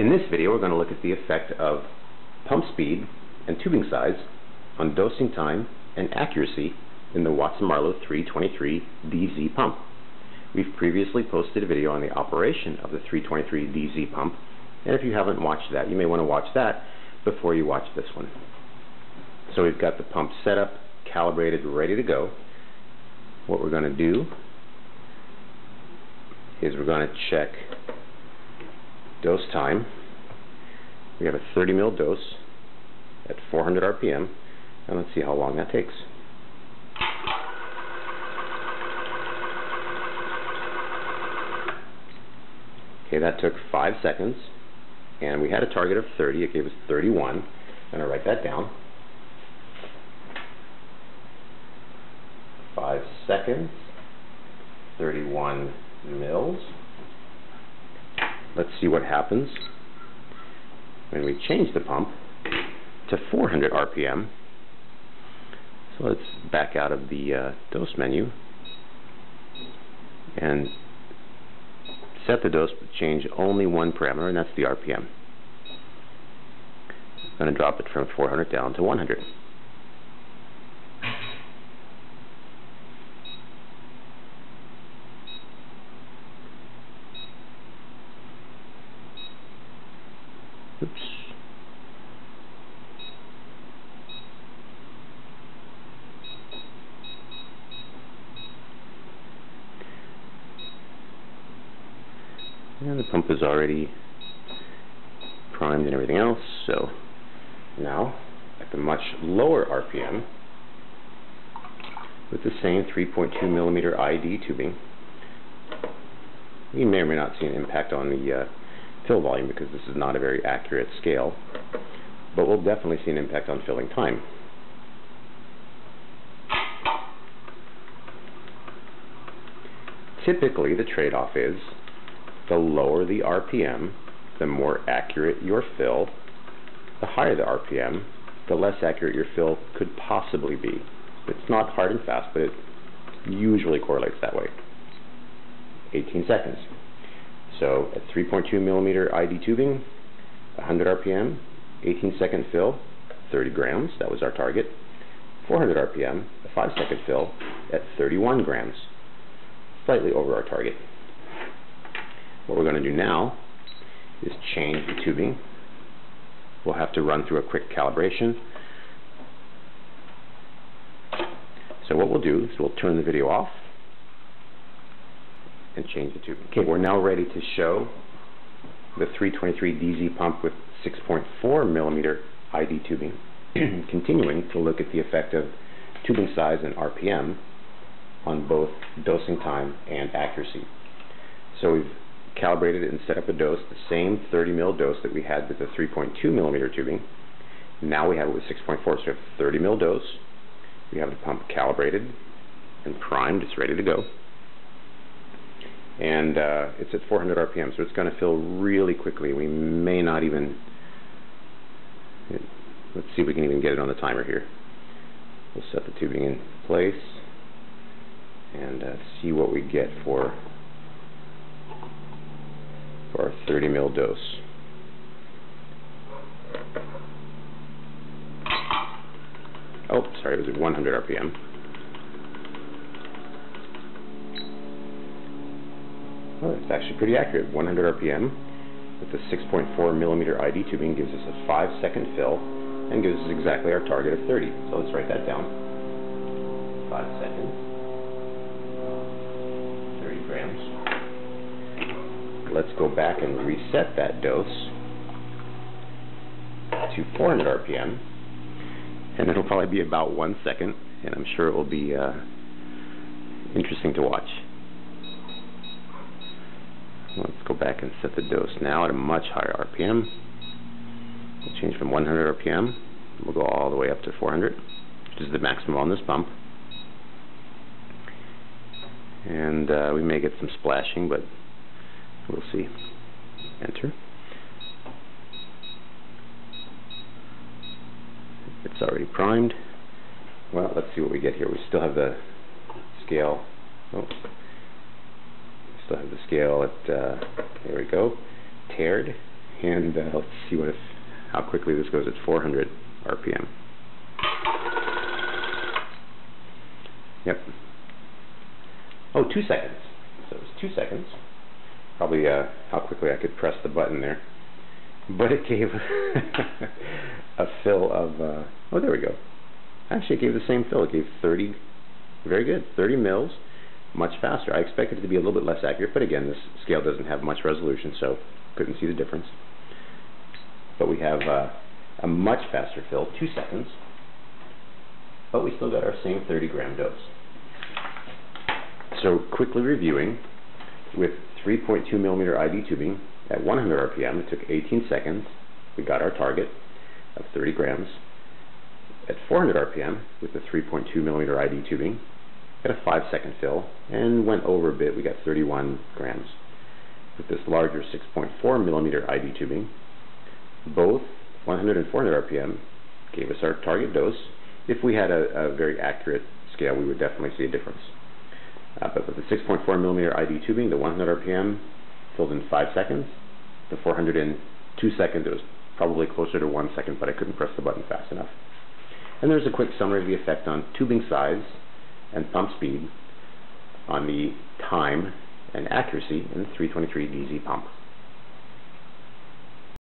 In this video, we're going to look at the effect of pump speed and tubing size on dosing time and accuracy in the Watson-Marlow 323 DZ pump. We've previously posted a video on the operation of the 323 DZ pump, and if you haven't watched that, you may want to watch that before you watch this one. So we've got the pump set up, calibrated, ready to go. What we're going to do is we're going to check dose time. We have a 30 ml dose at 400 RPM, and let's see how long that takes. Okay, that took 5 seconds, and we had a target of 30. It gave us 31. I'm going to write that down. 5 seconds, 31 mils. Let's see what happens when we change the pump to 400 RPM. So let's back out of the uh, dose menu and set the dose, but change only one parameter, and that's the RPM. I'm going to drop it from 400 down to 100. And the pump is already primed and everything else, so now at the much lower RPM with the same 3.2 millimeter ID tubing, You may or may not see an impact on the uh, fill volume because this is not a very accurate scale, but we'll definitely see an impact on filling time. Typically, the trade-off is the lower the RPM, the more accurate your fill. The higher the RPM, the less accurate your fill could possibly be. It's not hard and fast, but it usually correlates that way. 18 seconds. So at 3.2 millimeter ID tubing, 100 RPM, 18 second fill, 30 grams, that was our target. 400 RPM, a 5 second fill at 31 grams, slightly over our target. What we're going to do now is change the tubing. We'll have to run through a quick calibration. So what we'll do is we'll turn the video off and change the tubing. Okay, we're now ready to show the 323 DZ pump with 6.4 millimeter ID tubing, continuing to look at the effect of tubing size and RPM on both dosing time and accuracy. So we've calibrated it and set up a dose, the same 30 ml dose that we had with the 3.2 millimeter tubing. Now we have it with 6.4, so we have 30 ml dose. We have the pump calibrated and primed, it's ready to go and uh, it's at 400 RPM, so it's going to fill really quickly. We may not even, let's see if we can even get it on the timer here. We'll set the tubing in place and uh, see what we get for, for our 30 ml dose. Oh, sorry, it was at 100 RPM. Oh, it's actually pretty accurate. 100 RPM with the 6.4 millimeter ID tubing gives us a 5 second fill and gives us exactly our target of 30. So let's write that down. 5 seconds. 30 grams. Let's go back and reset that dose to 400 RPM and it'll probably be about one second and I'm sure it will be uh, interesting to watch. Let's go back and set the dose now at a much higher RPM. We'll change from 100 RPM. We'll go all the way up to 400, which is the maximum on this pump. And uh, we may get some splashing, but we'll see. Enter. It's already primed. Well, let's see what we get here. We still have the scale. Oh, still have the scale at, uh, there we go, tared, And uh, let's see what if, how quickly this goes at 400 RPM. Yep. Oh, two seconds. So it's two seconds. Probably uh, how quickly I could press the button there. But it gave a fill of, uh, oh, there we go. Actually, it gave the same fill. It gave 30, very good, 30 mils, much faster. I expected it to be a little bit less accurate, but again, this scale doesn't have much resolution, so couldn't see the difference. But we have uh, a much faster fill, two seconds, but we still got our same 30 gram dose. So quickly reviewing, with 3.2 millimeter ID tubing at 100 RPM, it took 18 seconds. We got our target of 30 grams. At 400 RPM, with the 3.2 millimeter ID tubing, got a 5 second fill and went over a bit. We got 31 grams. With this larger 6.4 millimeter ID tubing, both 100 and 400 RPM gave us our target dose. If we had a, a very accurate scale, we would definitely see a difference. Uh, but with the 6.4 millimeter ID tubing, the 100 RPM filled in 5 seconds. The 400 in 2 seconds, it was probably closer to 1 second, but I couldn't press the button fast enough. And there's a quick summary of the effect on tubing size and pump speed on the time and accuracy in the 323DZ pump.